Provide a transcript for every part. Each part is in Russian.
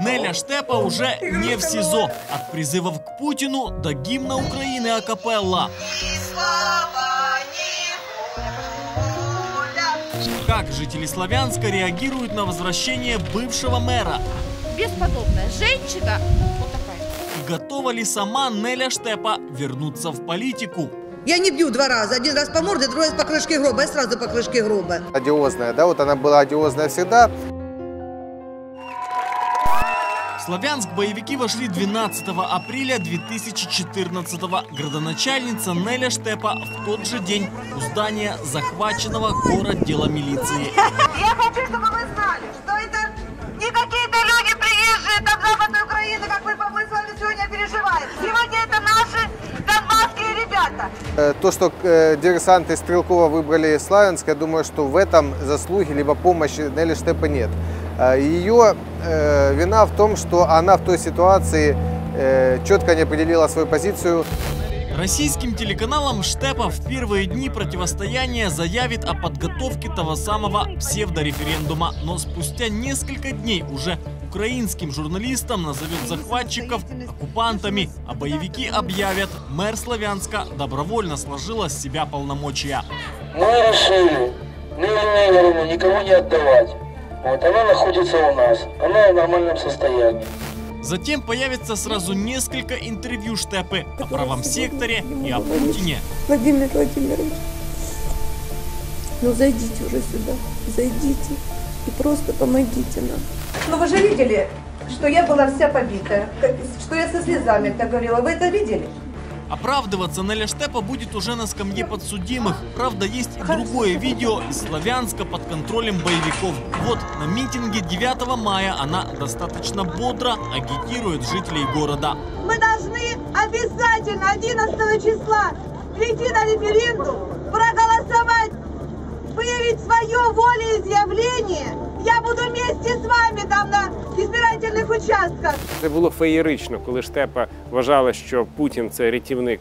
Неля Штепа уже не в СИЗО. От призывов к Путину до гимна Украины акапелла. Как жители Славянска реагируют на возвращение бывшего мэра? Бесподобная женщина. Вот такая. И готова ли сама Неля Штепа вернуться в политику? Я не бью два раза. Один раз по морде, другой раз по крышке гроба. Я сразу по крышке гроба. одиозная, да, вот она была одиозная всегда. Славянск боевики вошли 12 апреля 2014 Градоначальница Неля Штепа в тот же день у здания захваченного городдела милиции. Я хочу, чтобы вы знали, что это не какие-то люди приезжие там Западной Украины, как мы, мы с вами сегодня переживаем. Сегодня это наши донбасские ребята. Э, То, что э, диверсанты Стрелкова выбрали Славянск, я думаю, что в этом заслуги либо помощи Нелли Штепа нет. Э, Ее э, вина в том, что она в той ситуации э, четко не определила свою позицию. Российским телеканалам Штепа в первые дни противостояния заявит о подготовке того самого псевдореферендума, но спустя несколько дней уже украинским журналистам назовет захватчиков оккупантами, а боевики объявят, мэр Славянска добровольно сложила с себя полномочия. Мы решили Нелю Игоревну никому не отдавать. Вот, она находится у нас. Она в нормальном состоянии. Затем появится сразу несколько интервью Штепы о правом секторе и о Путине. Владимир Владимирович, ну зайдите уже сюда, зайдите и просто помогите нам. Ну вы же видели, что я была вся побитая, как- что я со слезами так говорила. Вы это видели? Оправдываться Неля Штепа будет уже на скамье подсудимых. Правда, есть и другое видео из Славянска под контролем боевиков. Вот, на митинге 9 мая она достаточно бодро агитирует жителей города. Мы должны обязательно 11 числа прийти на референдум, проголосовать, выявить свое волеизъявление. Я буду вместе с вами там на участках. Це було феєрично, коли Штепа вважала, що Путін це рятівник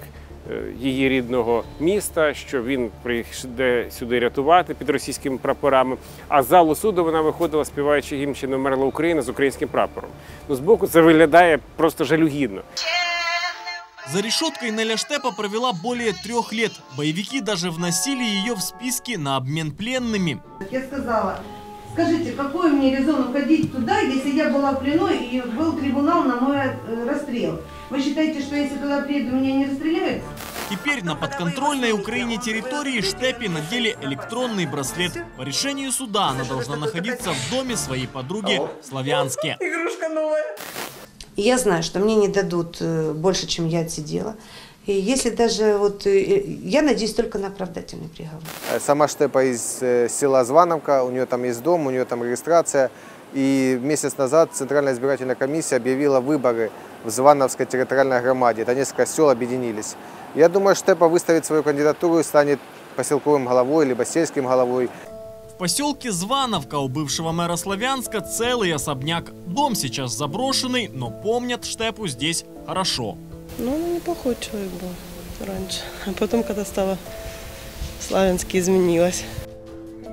е, її рідного міста, що він прийде сюди рятувати під російськими прапорами. А з залу суду вона виходила, співаючи гімн «Ще не вмерла Україна з українським прапором. Ну, збоку це виглядає просто жалюгідно. За решеткой Неля Штепа провела более трех лет. Боевики даже вносили ее в списки на обмен пленными. Я сказала, скажите, какой мне резон уходить туда, если я была в плену и был трибунал на мой э, расстрел? Вы считаете, что если туда приеду, меня не расстреляют? Теперь на подконтрольной Украине территории Штепе надели электронный браслет. По решению суда она должна находиться в доме своей подруги в Славянске. Игрушка новая. Я знаю, что мне не дадут э, больше, чем я отсидела. И если даже вот, э, я надеюсь только на оправдательный приговор. Э, Сама Штепа из э, села Звановка, у нее там есть дом, у нее там регистрация. И месяц назад Центральная избирательная комиссия объявила выборы в Звановской территориальной громаде. Это несколько сел объединились. Я думаю, Штепа выставит свою кандидатуру и станет поселковым головой, либо сельским головой. В поселке Звановка у бывшего мэра Славянска целый особняк. Дом сейчас заброшенный, но помнят Штепу здесь хорошо. Ну, он неплохой человек был раньше. А потом, когда стало Славянски изменилось.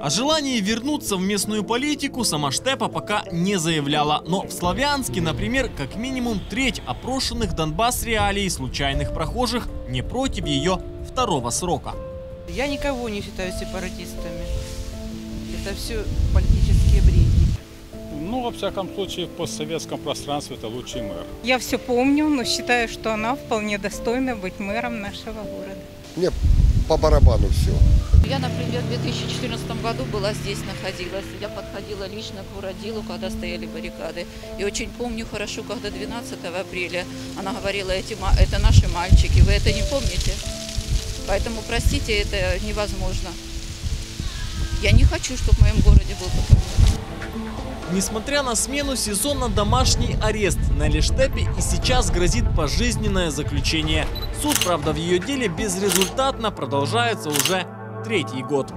О желании вернуться в местную политику сама Штепа пока не заявляла. Но в Славянске, например, как минимум треть опрошенных Донбасс реалий случайных прохожих не против ее второго срока. Я никого не считаю сепаратистами. Это все во всяком случае, в постсоветском пространстве это лучший мэр. Я все помню, но считаю, что она вполне достойна быть мэром нашего города. Мне по барабану все. Я, например, в 2014 году была здесь, находилась. Я подходила лично к уродилу, когда стояли баррикады. И очень помню хорошо, когда 12 апреля она говорила, эти, это наши мальчики, вы это не помните? Поэтому, простите, это невозможно. Я не хочу, чтобы в моем городе был такой. Несмотря на смену сезона домашний арест, Нелли Штепе и сейчас грозит пожизненное заключение. Суд, правда, в ее деле безрезультатно продолжается уже третий год.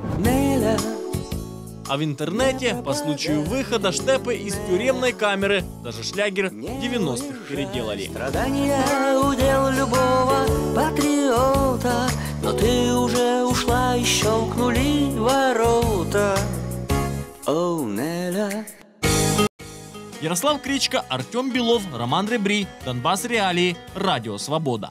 А в интернете по случаю выхода Штепы из тюремной камеры даже шлягер 90-х переделали. Страдания удел любого патриота, но ты уже ушла и щелкнули ворота. О, Неля, Ярослав Кричко, Артем Белов, Роман Ребрі, Донбас Реалії, Радіо Свобода.